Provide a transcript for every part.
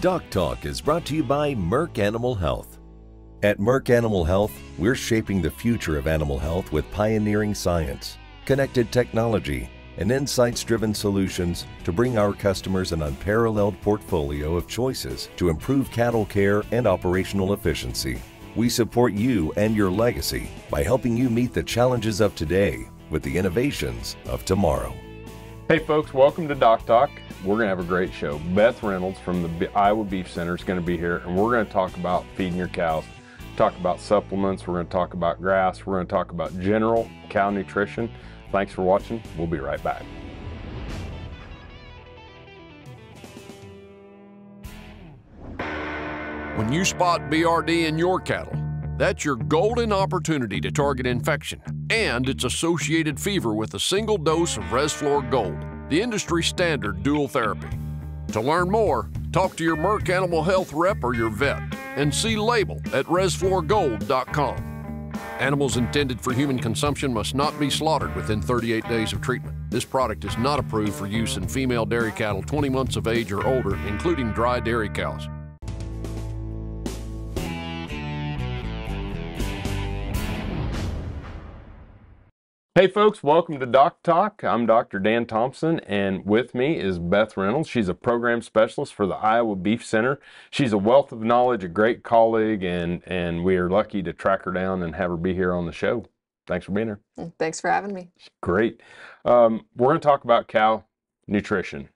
Doc Talk is brought to you by Merck Animal Health. At Merck Animal Health, we're shaping the future of animal health with pioneering science, connected technology, and insights driven solutions to bring our customers an unparalleled portfolio of choices to improve cattle care and operational efficiency. We support you and your legacy by helping you meet the challenges of today with the innovations of tomorrow. Hey folks, welcome to Doc Talk. We're going to have a great show. Beth Reynolds from the Iowa Beef Center is going to be here, and we're going to talk about feeding your cows, talk about supplements, we're going to talk about grass, we're going to talk about general cow nutrition. Thanks for watching. We'll be right back. When you spot BRD in your cattle, that's your golden opportunity to target infection and its associated fever with a single dose of Resflor Gold, the industry standard dual therapy. To learn more, talk to your Merck Animal Health rep or your vet and see label at resflorgold.com. Animals intended for human consumption must not be slaughtered within 38 days of treatment. This product is not approved for use in female dairy cattle 20 months of age or older, including dry dairy cows. Hey folks, welcome to Doc Talk. I'm Dr. Dan Thomson, and with me is Beth Reynolds. She's a program specialist for the Iowa Beef Center. She's a wealth of knowledge, a great colleague, and and we are lucky to track her down and have her be here on the show. Thanks for being here. Thanks for having me. Great. Um, we're going to talk about cow nutrition,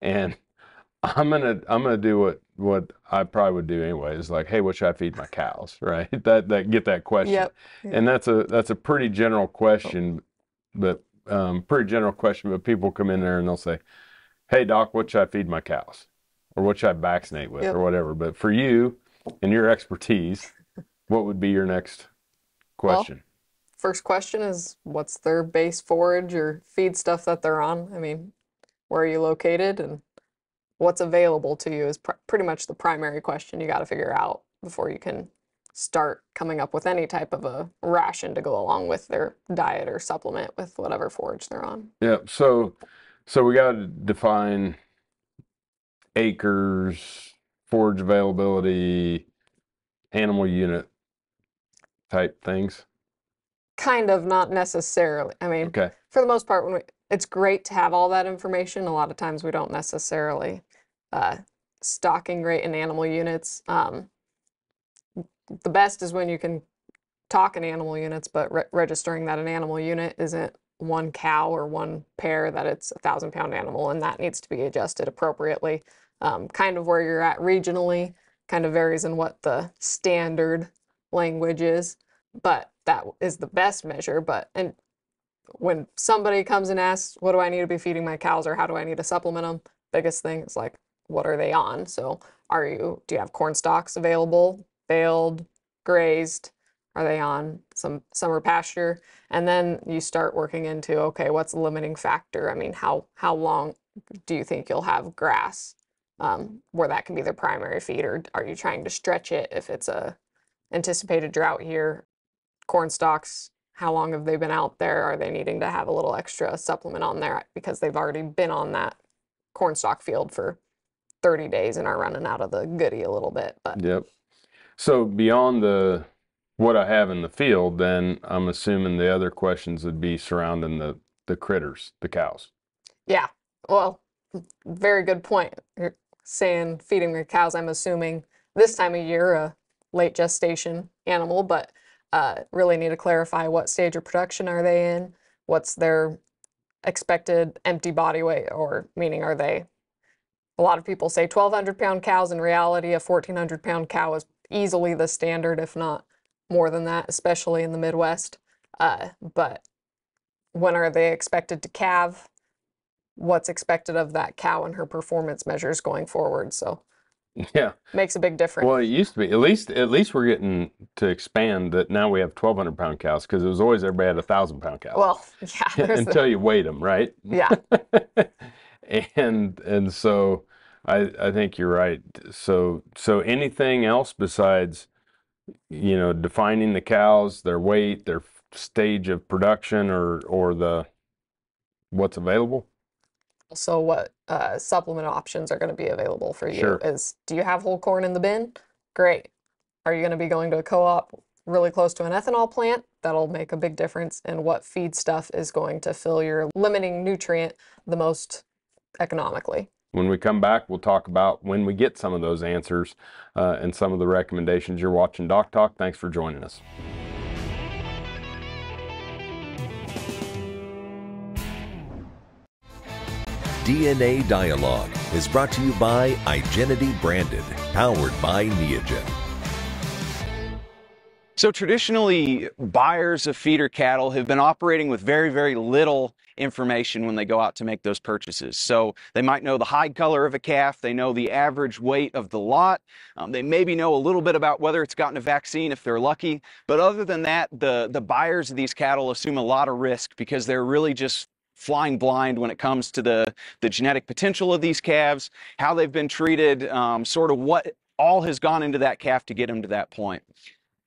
and I'm gonna I'm gonna do what what I probably would do anyway is like, hey, what should I feed my cows? Right? That that get that question. Yep. And that's a that's a pretty general question, but um, pretty general question. But people come in there and they'll say, hey, doc, what should I feed my cows, or what should I vaccinate with, Yep. or whatever. But for you and your expertise, what would be your next question? First question is what's their base forage or feed stuff that they're on? I mean, where are you located and what's available to you is pr pretty much the primary question you got to figure out before you can start coming up with any type of a ration to go along with their diet or supplement with whatever forage they're on. Yeah. So, so we got to define acres, forage availability, animal unit type things. Kind of, not necessarily. I mean, Okay. for the most part, when we, it's great to have all that information. A lot of times we don't necessarily uh, stocking rate in animal units. Um, the best is when you can talk in animal units, but re- registering that an animal unit isn't one cow or one pair, that it's a thousand pound animal, and that needs to be adjusted appropriately. Um, kind of where you're at regionally kind of varies in what the standard language is, but that is the best measure. But and when somebody comes and asks, what do I need to be feeding my cows or how do I need to supplement them? Biggest thing is like, what are they on? So are you, do you have corn stalks available, baled, grazed? Are they on some summer pasture? And then you start working into, okay, what's the limiting factor? I mean, how, how long do you think you'll have grass um, where that can be their primary feed? Or are you trying to stretch it if it's a anticipated drought year? Corn stalks, how long have they been out there? Are they needing to have a little extra supplement on there because they've already been on that corn stalk field for 30 days and are running out of the goody a little bit? But Yep. So beyond the what I have in the field, then I'm assuming the other questions would be surrounding the the critters, the cows. yeah, well, very good point. You're saying feeding the cows, I'm assuming this time of year, a late gestation animal, but uh, really need to clarify what stage of production are they in? What's their expected empty body weight, or meaning are they? A lot of people say 1,200 pound cows. In reality, a 1,400 pound cow is easily the standard, if not more than that, especially in the Midwest. Uh, but when are they expected to calve? What's expected of that cow and her performance measures going forward? So Yeah. makes a big difference. Well, it used to be. At least at least we're getting to expand that now we have 1,200 pound cows because it was always everybody had a thousand pound cows. Well, yeah, there's the- until you weighed them, right? yeah, and and so I I think you're right. So so anything else besides you know defining the cows, their weight, their stage of production, or or the what's available? Also what uh, supplement options are going to be available for you Sure. is do you have whole corn in the bin great are you going to be going to a co-op really close to an ethanol plant that'll make a big difference in what feed stuff is going to fill your limiting nutrient the most economically When we come back, we'll talk about when we get some of those answers uh, and some of the recommendations. You're watching Doc Talk. Thanks for joining us. DNA Dialogue is brought to you by Igenity Branded, powered by Neogen. So traditionally, buyers of feeder cattle have been operating with very, very little information when they go out to make those purchases. So they might know the hide color of a calf, they know the average weight of the lot, um, they maybe know a little bit about whether it's gotten a vaccine if they're lucky. But other than that, the, the buyers of these cattle assume a lot of risk because they're really just flying blind when it comes to the, the genetic potential of these calves, how they've been treated, um, sort of what all has gone into that calf to get them to that point.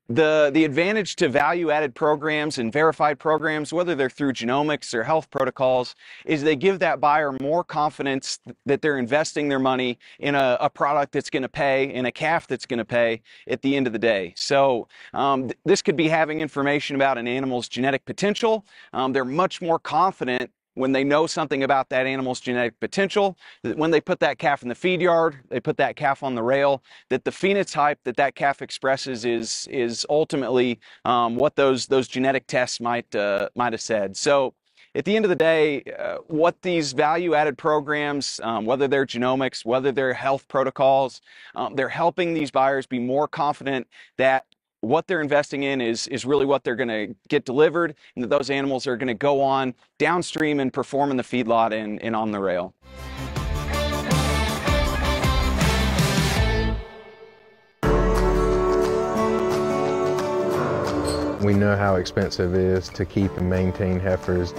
The, the advantage to value added programs and verified programs, whether they're through genomics or health protocols, is they give that buyer more confidence that they're investing their money in a, a product that's going to pay, in a calf that's going to pay at the end of the day. So um, th- this could be having information about an animal's genetic potential. Um, they're much more confident when they know something about that animal's genetic potential, that when they put that calf in the feed yard, they put that calf on the rail, that the phenotype that that calf expresses is is ultimately um, what those those genetic tests might uh, might have said. So. At the end of the day, uh, what these value-added programs, um, whether they're genomics, whether they're health protocols, um, they're helping these buyers be more confident that what they're investing in is is really what they're going to get delivered, and that those animals are going to go on downstream and perform in the feedlot and, and on the rail. We know how expensive it is to keep and maintain heifers.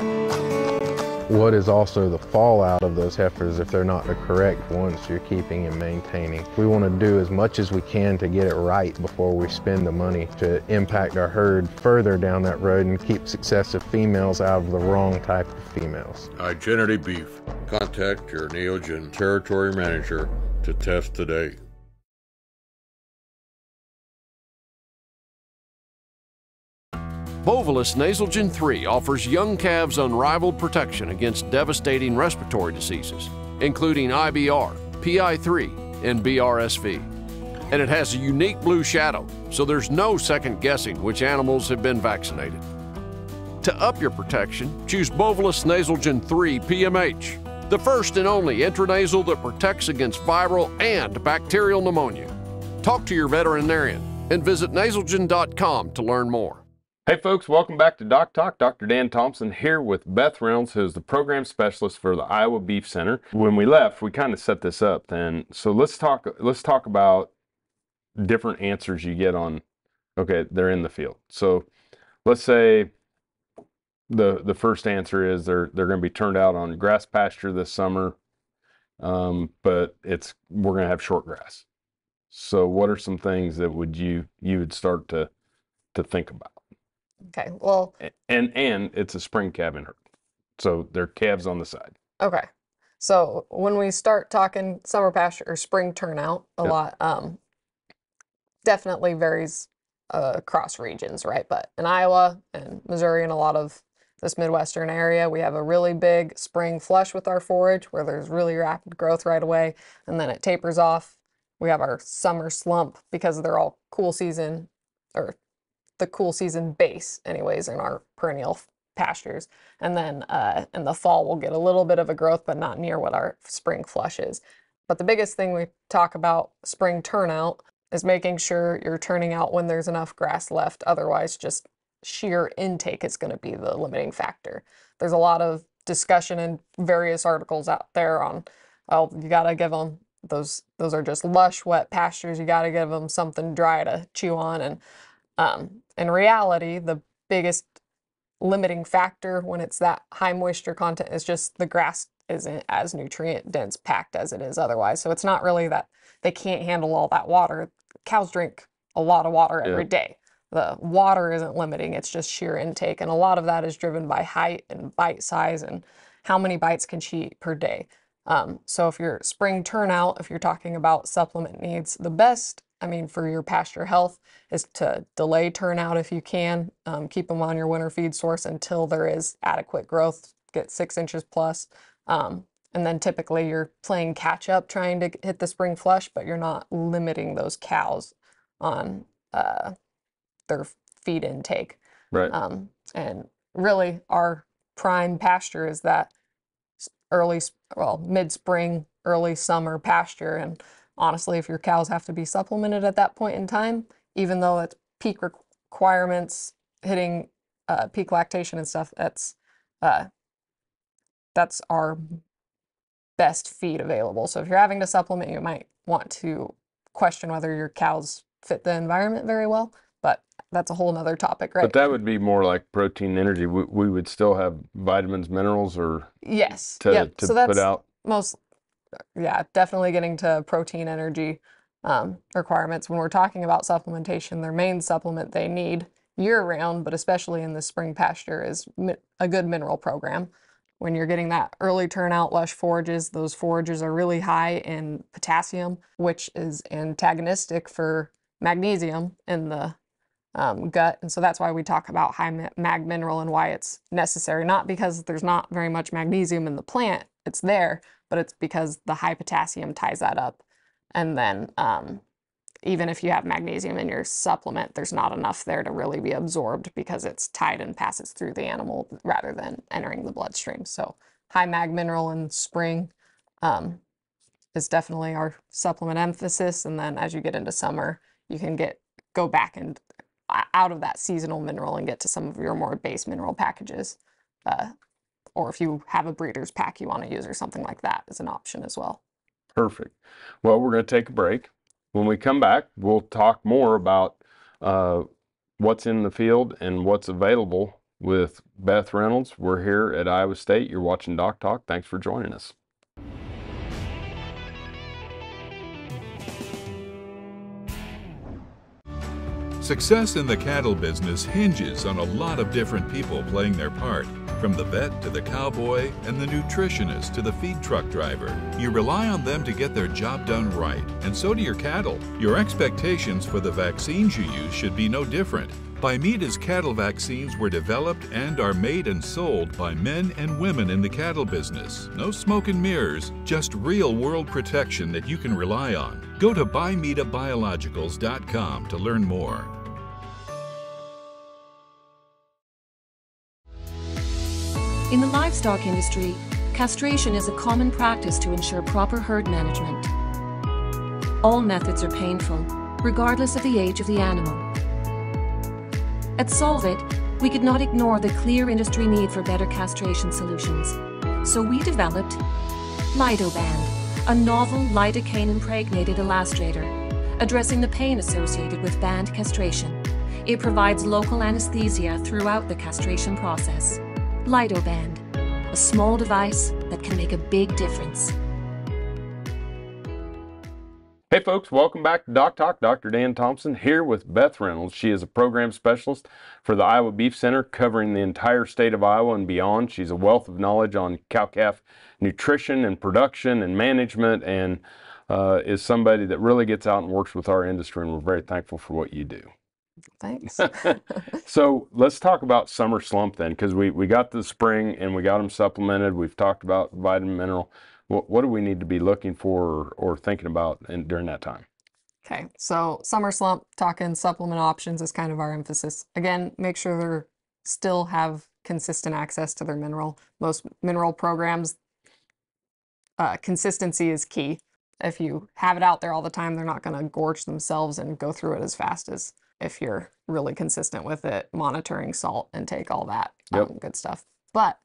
What is also the fallout of those heifers if they're not the correct ones you're keeping and maintaining? We want to do as much as we can to get it right before we spend the money to impact our herd further down that road and keep successive females out of the wrong type of females. Igenity Beef. Contact your Neogen territory manager to test today. Bovilis Nasalgen 3 offers young calves unrivaled protection against devastating respiratory diseases, including IBR, PI3, and BRSV. And it has a unique blue shadow, so there's no second guessing which animals have been vaccinated. To up your protection, choose Bovilis Nasalgen 3 PMH, the first and only intranasal that protects against viral and bacterial pneumonia. Talk to your veterinarian and visit nasalgen.com to learn more. Hey folks, welcome back to Doc Talk. Dr. Dan Thomson here with Beth Reynolds, who's the program specialist for the Iowa Beef Center. When we left, we kind of set this up then. So let's talk let's talk about different answers you get on okay, they're in the field. So let's say the the first answer is they're they're going to be turned out on grass pasture this summer. Um, but it's we're going to have short grass. So what are some things that would you you would start to to think about? Okay well and and it's a spring calving herd, so they're calves on the side. Okay. So when we start talking summer pasture or spring turnout, a lot um, definitely varies uh, across regions, right? But in Iowa and Missouri and a lot of this Midwestern area, we have a really big spring flush with our forage where there's really rapid growth right away, and then it tapers off. We have our summer slump because they're all cool season or the cool season base, anyways, in our perennial pastures. And then uh, in the fall, we'll get a little bit of a growth, but not near what our spring flush is. But the biggest thing we talk about spring turnout is making sure you're turning out when there's enough grass left. Otherwise, just sheer intake is going to be the limiting factor. There's a lot of discussion in various articles out there on, oh, you got to give them those. Those are just lush, wet pastures. You got to give them something dry to chew on. And um, in reality, the biggest limiting factor when it's that high moisture content is just the grass isn't as nutrient dense packed as it is otherwise. So it's not really that they can't handle all that water. Cows drink a lot of water Yeah. every day. The water isn't limiting, it's just sheer intake. And a lot of that is driven by height and bite size and how many bites can she eat per day. Um, so if your spring turnout, if you're talking about supplement needs, the best, I mean, for your pasture health is to delay turnout if you can. Um, keep them on your winter feed source until there is adequate growth, get six inches plus. Um, and then typically you're playing catch up trying to hit the spring flush, but you're not limiting those cows on uh, their feed intake. Right. Um, and really, our prime pasture is that early, well, mid spring, early summer pasture. And honestly, if your cows have to be supplemented at that point in time, even though it's peak requirements, hitting uh, peak lactation and stuff, that's uh, that's our best feed available. So if you're having to supplement, you might want to question whether your cows fit the environment very well But that's a whole nother topic, right? But that would be more like protein energy. We, we would still have vitamins, minerals, or yes, to, yep. to so that's put out. most, yeah, definitely getting to protein energy um, requirements. When we're talking about supplementation, their main supplement they need year round, but especially in the spring pasture, is a good mineral program. When you're getting that early turnout lush forages, those forages are really high in potassium, which is antagonistic for magnesium in the um, gut. And so that's why we talk about high mag mineral and why it's necessary. Not because there's not very much magnesium in the plant, it's there, but it's because the high potassium ties that up. And then um, even if you have magnesium in your supplement, there's not enough there to really be absorbed because it's tied and passes through the animal rather than entering the bloodstream. So high mag mineral in spring um, is definitely our supplement emphasis. And then as you get into summer, you can get go back and out of that seasonal mineral and get to some of your more base mineral packages. Uh, or if you have a breeder's pack you want to use or something like that is an option as well. Perfect. Well, we're going to take a break. When we come back, we'll talk more about uh, what's in the field and what's available with Beth Reynolds. We're here at Iowa State. You're watching Doc Talk. Thanks for joining us. Success in the cattle business hinges on a lot of different people playing their part. From the vet to the cowboy and the nutritionist to the feed truck driver, you rely on them to get their job done right, and so do your cattle. Your expectations for the vaccines you use should be no different. Bimeda's cattle vaccines were developed and are made and sold by men and women in the cattle business. No smoke and mirrors, just real world protection that you can rely on. Go to bimedabiologicals.com to learn more. In the livestock industry, castration is a common practice to ensure proper herd management. All methods are painful, regardless of the age of the animal. At Solvet, we could not ignore the clear industry need for better castration solutions, so we developed Lidoband, a novel lidocaine impregnated elastrator, addressing the pain associated with band castration. It provides local anesthesia throughout the castration process. Lidoband, a small device that can make a big difference. Hey folks, welcome back to Doc Talk. Dr. Dan Thomson here with Beth Reynolds. She is a program specialist for the Iowa Beef Center covering the entire state of Iowa and beyond. She's a wealth of knowledge on cow-calf nutrition and production and management and uh, is somebody that really gets out and works with our industry and we're very thankful for what you do. Thanks. so let's talk about summer slump then, because we, we got the spring and we got them supplemented. We've talked about vitamin mineral. What, what do we need to be looking for or, or thinking about in, during that time? Okay, so summer slump, talking supplement options is kind of our emphasis. Again, make sure they still have consistent access to their mineral. Most mineral programs, uh, consistency is key. If you have it out there all the time, they're not going to gorge themselves and go through it as fast as if you're really consistent with it, monitoring salt intake, all that yep. um, good stuff. But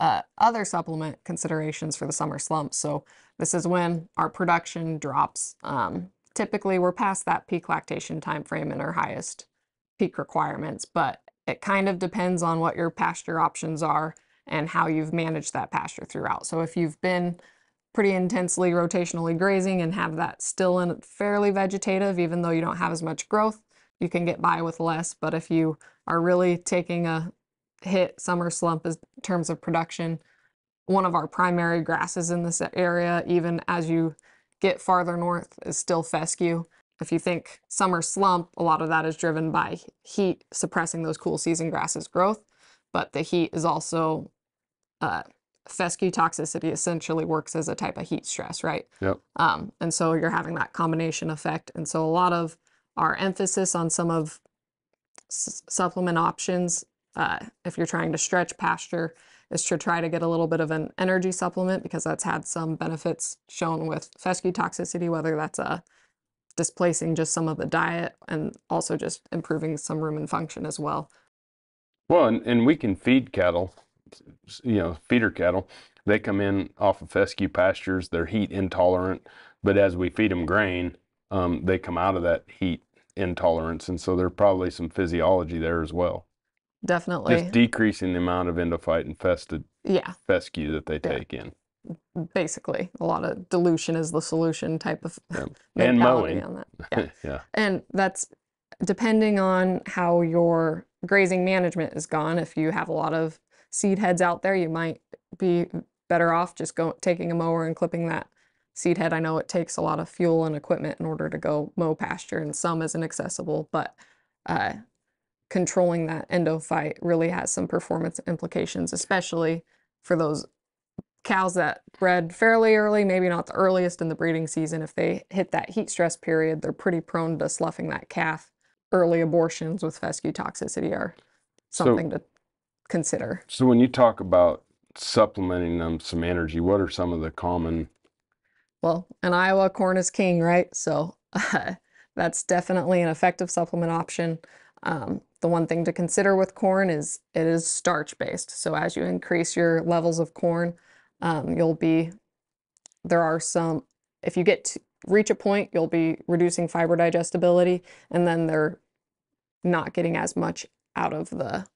uh, other supplement considerations for the summer slump. So this is when our production drops. Um, typically, we're past that peak lactation time frame in our highest peak requirements, but it kind of depends on what your pasture options are and how you've managed that pasture throughout. So if you've been pretty intensely rotationally grazing and have that still in fairly vegetative, even though you don't have as much growth, you can get by with less. But if you are really taking a hit summer slump in terms of production, one of our primary grasses in this area, even as you get farther north, is still fescue. If you think summer slump, a lot of that is driven by heat suppressing those cool season grasses growth, but the heat is also uh, fescue toxicity essentially works as a type of heat stress, right? Yep. Um, and so you're having that combination effect. And so a lot of our emphasis on some of supplement options, uh, if you're trying to stretch pasture, is to try to get a little bit of an energy supplement because that's had some benefits shown with fescue toxicity, whether that's a displacing just some of the diet and also just improving some rumen function as well. Well, and, and we can feed cattle, you know, feeder cattle. They come in off of fescue pastures. They're heat intolerant, but as we feed them grain, um, they come out of that heat intolerance, and so there's probably some physiology there as well. Definitely. Just decreasing the amount of endophyte infested yeah, fescue that they Yeah. take in. basically. A lot of dilution is the solution type of Yeah. And mentality mowing. on that. Yeah. yeah. And that's depending on how your grazing management is gone. If you have a lot of seed heads out there, you might be better off just go taking a mower and clipping that seed head. I know it takes a lot of fuel and equipment in order to go mow pasture, and some isn't accessible, but uh, controlling that endophyte really has some performance implications, especially for those cows that bred fairly early, maybe not the earliest in the breeding season. If they hit that heat stress period, they're pretty prone to sloughing that calf. Early abortions with fescue toxicity are So- something to consider. So when you talk about supplementing them some energy, what are some of the common? Well, in Iowa, corn is king, right? So that's definitely an effective supplement option. Um, the one thing to consider with corn is it is starch based. So as you increase your levels of corn, um, you'll be, there are some, if you get to reach a point, you'll be reducing fiber digestibility, and then they're not getting as much out of the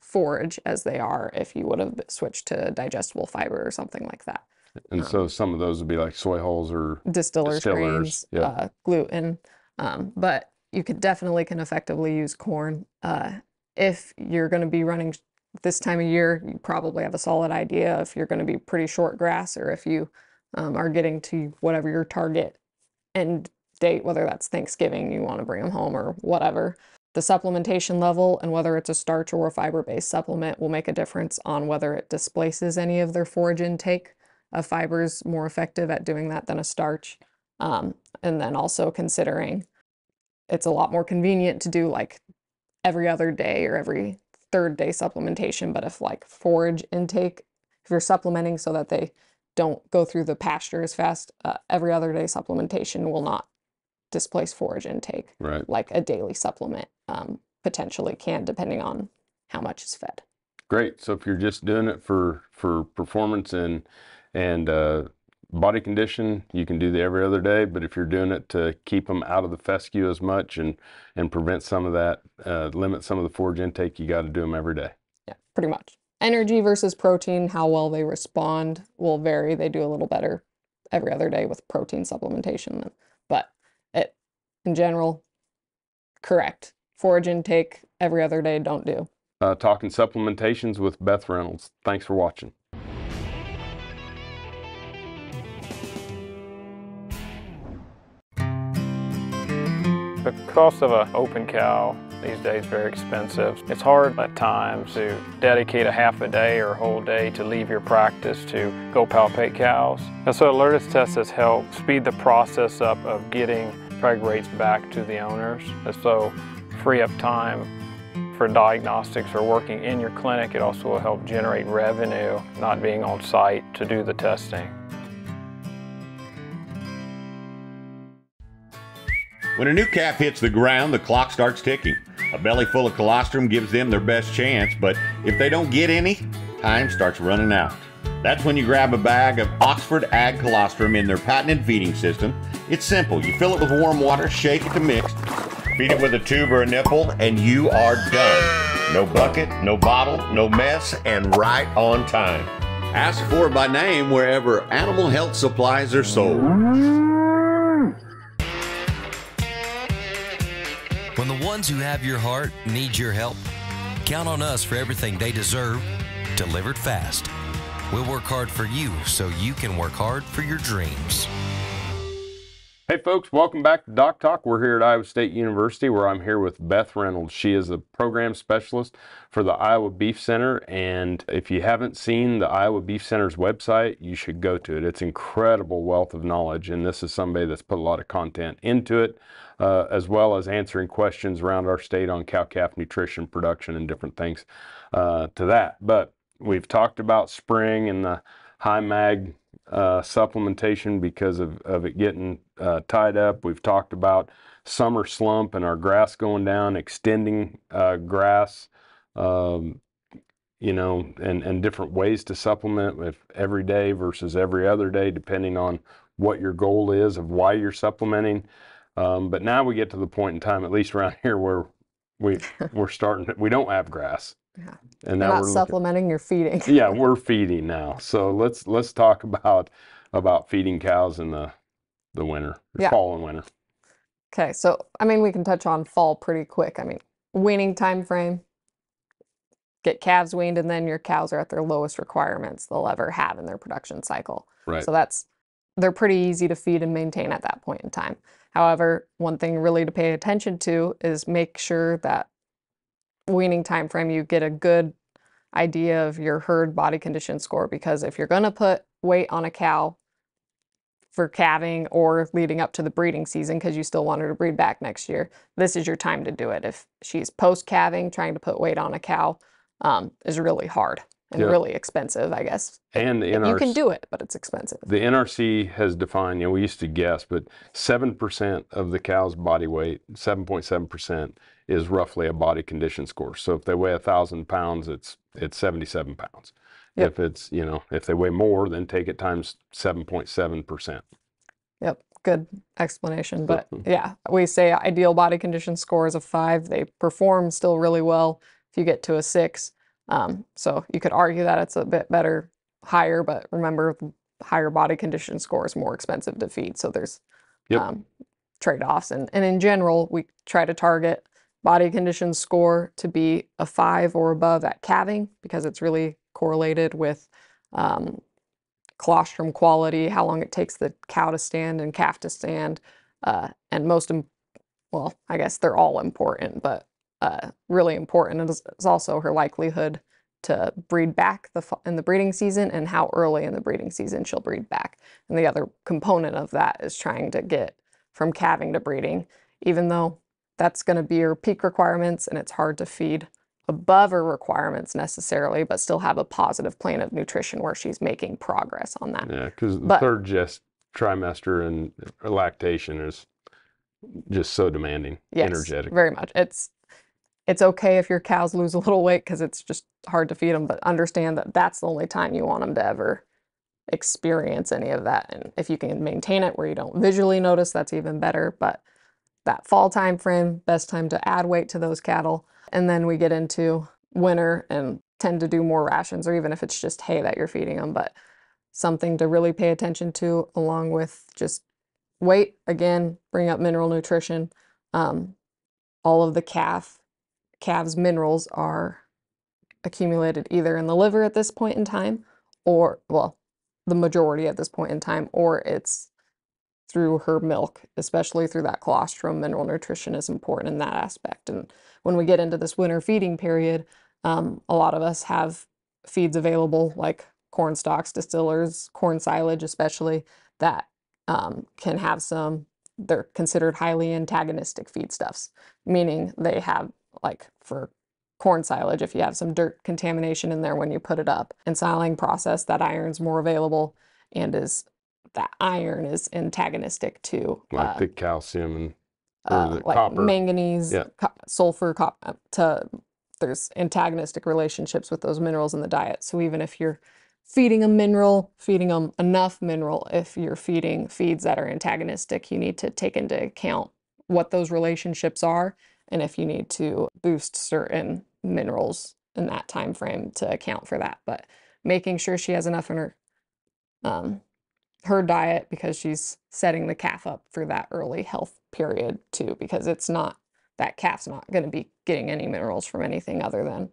forage as they are if you would have switched to digestible fiber or something like that And so some of those would be like soy hulls or distillers, Distillers, grains, yeah. uh, gluten. Um, but you could definitely can effectively use corn. Uh, if you're going to be running this time of year, you probably have a solid idea if you're going to be pretty short grass or if you um, are getting to whatever your target end date, whether that's Thanksgiving, you want to bring them home or whatever. The supplementation level and whether it's a starch or a fiber based supplement will make a difference on whether it displaces any of their forage intake. A fiber is more effective at doing that than a starch. Um, and then also considering it's a lot more convenient to do like every other day or every third day supplementation. But if like forage intake, if you're supplementing so that they don't go through the pasture as fast, uh, every other day supplementation will not displace forage intake right. like a daily supplement um, potentially can, depending on how much is fed. Great. So if you're just doing it for for performance and and uh, body condition, you can do the every other day. But if you're doing it to keep them out of the fescue as much and and prevent some of that, uh, limit some of the forage intake, you got to do them every day. Yeah, pretty much. Energy versus protein, how well they respond will vary. They do a little better every other day with protein supplementation, but it, in general, correct. Forage intake every other day, don't do. Uh, talking supplementations with Beth Reynolds. Thanks for watching. The cost of an open cow these days very expensive. It's hard at times to dedicate a half a day or a whole day to leave your practice to go palpate cows. And so Alertys Test has helped speed the process up of getting preg rates back to the owners. And so free up time for diagnostics or working in your clinic. It also will help generate revenue, not being on site to do the testing. When a new calf hits the ground, the clock starts ticking. A belly full of colostrum gives them their best chance, but if they don't get any, time starts running out. That's when you grab a bag of Oxford Ag Colostrum in their patented feeding system. It's simple. You fill it with warm water, shake it to mix, feed it with a tube or a nipple, and you are done. No bucket, no bottle, no mess, and right on time. Ask for it by name wherever animal health supplies are sold. Ones who have your heart need your help, count on us for everything they deserve, delivered fast. We'll work hard for you so you can work hard for your dreams. Hey folks, welcome back to Doc Talk. We're here at Iowa State University where I'm here with Beth Reynolds. She is a program specialist for the Iowa Beef Center. And if you haven't seen the Iowa Beef Center's website, you should go to it. It's incredible wealth of knowledge. And this is somebody that's put a lot of content into it, uh, as well as answering questions around our state on cow calf nutrition production and different things uh, to that. But we've talked about spring and the high mag uh, supplementation because of, of it getting uh, tied up. We've talked about summer slump and our grass going down, extending uh, grass, um, you know, and, and different ways to supplement with every day versus every other day, depending on what your goal is of why you're supplementing. Um, but now we get to the point in time, at least around here, where we we're starting. We don't have grass. Yeah. And now not we're supplementing, you're feeding. yeah, we're feeding now. So let's let's talk about about feeding cows in the the winter, Yeah. fall and winter. Okay, so I mean, we can touch on fall pretty quick. I mean, weaning time frame, get calves weaned, and then your cows are at their lowest requirements they'll ever have in their production cycle. Right. So that's they're pretty easy to feed and maintain at that point in time. However, one thing really to pay attention to is make sure that weaning time frame you get a good idea of your herd body condition score because if you're going to put weight on a cow for calving or leading up to the breeding season because you still want her to breed back next year, this is your time to do it. If she's post calving, trying to put weight on a cow um, is really hard and Yeah. really expensive, I guess. And the You can do it, but it's expensive. the NRC has defined, you know, we used to guess, but 7% of the cow's body weight, 7.7%, is roughly a body condition score. So if they weigh a thousand pounds, it's it's 77 pounds. Yep. If it's, you know, if they weigh more, then take it times 7.7%. Yep, good explanation. But yeah, we say ideal body condition score is a five. They perform still really well if you get to a six. Um, so you could argue that it's a bit better higher, but remember, higher body condition score is more expensive to feed. So there's Yep. um, trade offs. And, and in general, we try to target body condition score to be a five or above at calving because it's really correlated with um, colostrum quality, how long it takes the cow to stand and calf to stand, uh, and most, im- well, I guess they're all important, but uh, really important is, is also her likelihood to breed back the in the breeding season and how early in the breeding season she'll breed back. And the other component of that is trying to get from calving to breeding, even though that's going to be your peak requirements and it's hard to feed above her requirements necessarily, but still have a positive plan of nutrition where she's making progress on that. Yeah, because the third just trimester and lactation is just so demanding, Yes, energetic. very much. It's it's okay if your cows lose a little weight because it's just hard to feed them, but understand that that's the only time you want them to ever experience any of that. And if you can maintain it where you don't visually notice, that's even better. But that fall time frame, best time to add weight to those cattle. And then we get into winter and tend to do more rations, or even if it's just hay that you're feeding them. But something to really pay attention to, along with just weight. Again, bring up mineral nutrition. Um, all of the calf calves minerals are accumulated either in the liver at this point in time or well the majority at this point in time or it's through her milk especially through that colostrum. Mineral nutrition is important in that aspect. And when we get into this winter feeding period um, a lot of us have feeds available like corn stalks distillers corn silage especially that um, can have some they're considered highly antagonistic feedstuffs meaning they have like for corn silage if you have some dirt contamination in there when you put it up and siling process that iron's more available and is that iron is antagonistic to like uh, the calcium and uh, the like copper. manganese, Yeah. co- sulfur, cop- uh, to there's antagonistic relationships with those minerals in the diet. So even if you're feeding a mineral, feeding them enough mineral, if you're feeding feeds that are antagonistic, you need to take into account what those relationships are and if you need to boost certain minerals in that time frame to account for that. But making sure she has enough in her um, her diet because she's setting the calf up for that early health period too because it's not that calf's not going to be getting any minerals from anything other than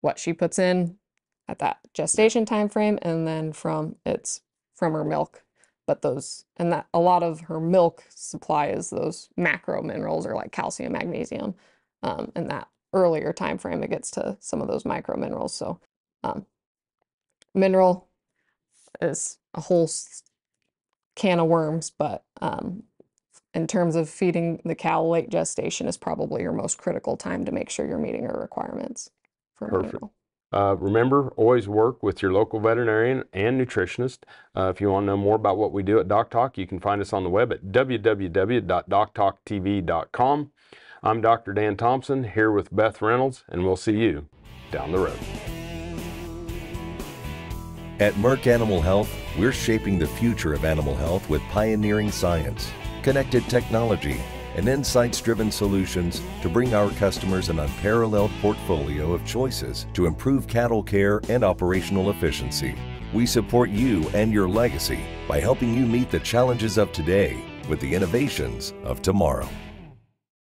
what she puts in at that gestation time frame and then from its from her milk but those and that a lot of her milk supply is those macro minerals or like calcium magnesium um, and that earlier time frame it gets to some of those micro minerals so um, mineral is a whole can of worms but um, in terms of feeding the cow late gestation is probably your most critical time to make sure you're meeting her requirements for Perfect. mineral. Uh, remember, always work with your local veterinarian and nutritionist. Uh, if you want to know more about what we do at Doc Talk, you can find us on the web at www.doctalktv.com. I'm Dr. Dan Thomson here with Beth Reynolds, and we'll see you down the road. At Merck Animal Health, we're shaping the future of animal health with pioneering science, connected technology, and insights driven solutions to bring our customers an unparalleled portfolio of choices to improve cattle care and operational efficiency. We support you and your legacy by helping you meet the challenges of today with the innovations of tomorrow.